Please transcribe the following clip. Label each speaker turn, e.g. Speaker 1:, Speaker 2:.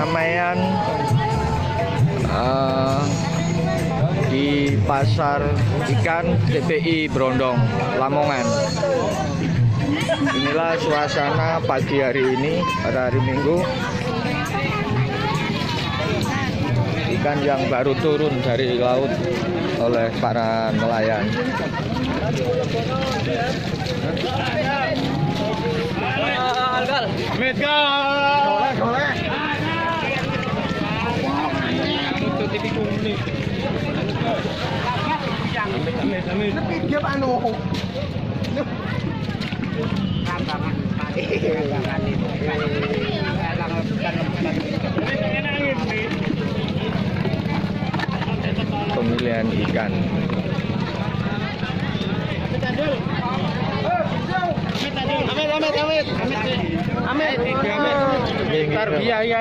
Speaker 1: keramaian uh, di pasar ikan TPI Brondong Lamongan. Inilah suasana pagi hari ini pada hari Minggu. Ikan yang baru turun dari laut oleh para nelayan Pemilihan ikan
Speaker 2: Amit, amit, amit. Amit. Ya. ya.